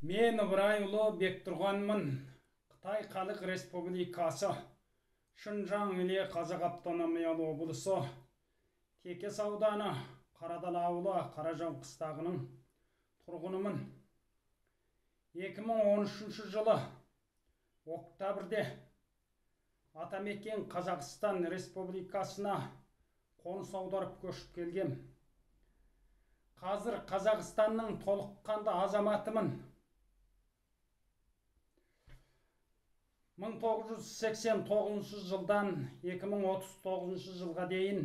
Мен Ыбырайұлы Бектұрғанмын. Қытай Халық Республикасы, Шыңжаң іле Қазақ автономиялы облысы, Текес ауданы, Қарадал ауылы, Қаражан қыстағының тұрғынымын. 2013 жылы октябрьде Атамекен Қазақстан Республикасына қоныс аударып көшіп келгем. Қазір Қазақстанның толыққанды азаматымын. 1989 жылдан 2039 жылға дейін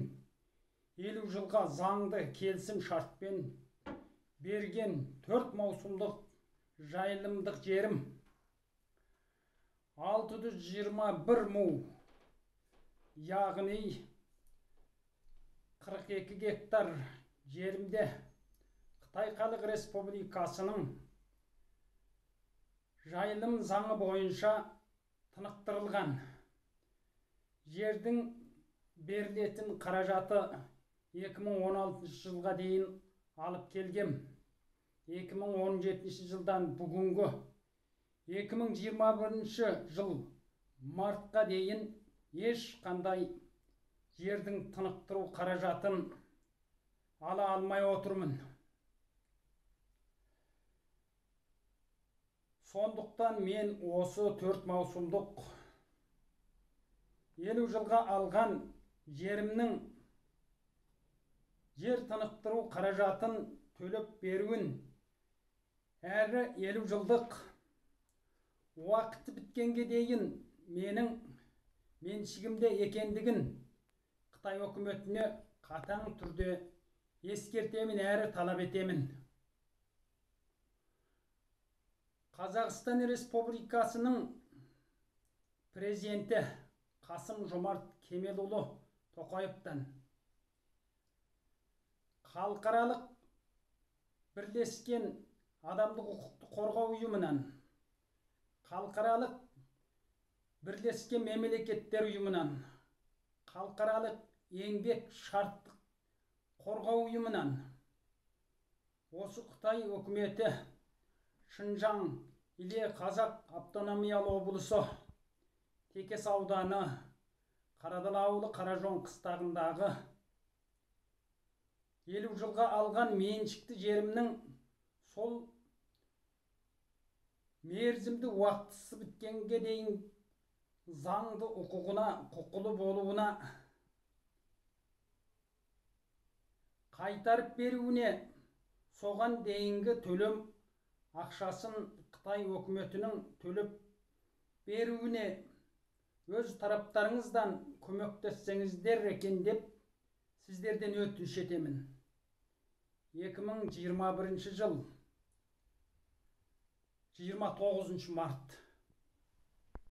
50 жылға заңды келісім шартпен берген төрт маусымдық жайылымдық жерім. 621 му яғни 42 гектар жерімде Қытай Халық Республикасының жайылым заңы бойынша тынықтырылған. Жердің берілетін қаражаты 2016 жылға дейін алып келгем. 2017 жылдан бүгінгі 2021 жыл мартқа дейін ешқандай жердің тынықтыру қаражатын ала алмай отырмын. Сондықтан мен осы төрт маусымдық елу жылға алған жерімнің жер тынықтыру қаражатын төлеп беруін әрі елу жылдық уақыты біткенге дейін менің меншігімде екендігін қытай үкіметіне қатаң түрде ескертемін әрі талап етемін. Қазақстан Республикасының президенті Қасым Жомарт Кемелұлы Тоқаевтан. Халықаралық бірлескен адамдық құқықты қорғау ұйымынан халықаралық бірлескен мемлекеттер ұйымынан халықаралық еңбек шарттық қорғау ұйымынан осы Қытай үкіметі Шынжаң иле Қазақ автономиялы облысы Текес ауданы Қарадал ауылы Қаражон қыстағындағы елу жылға алған меншікті жерімнің сол мерзімді уақытысы біткенге дейін заңды құқығына құқылы болуына қайтарып беруіне соған дейінгі төлем ақшасын Қытай өкіметінің төлеп беруіне өз тараптарыңыздан көмектессеңіздер екен деп сіздерден өтініш етемін. 2021 жыл 29 март.